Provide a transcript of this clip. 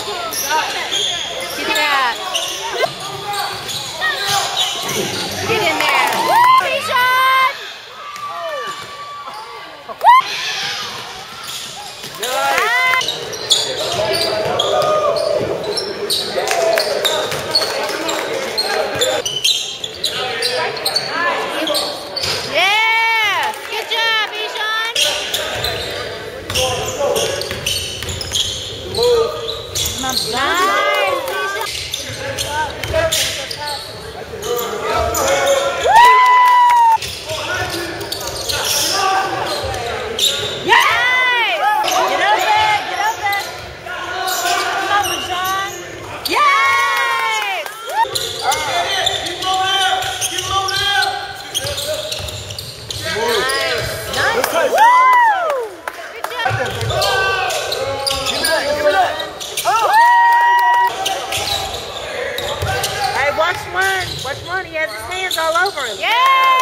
Get that. In there. Woo, Bijan! Yeah! Good job, Bijan! Nice! Watch one. Watch one. He has his hands all over him. Yeah.